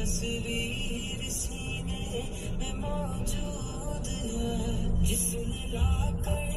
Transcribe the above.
तस्वीर सीने में मौजूद है जिसने लाकर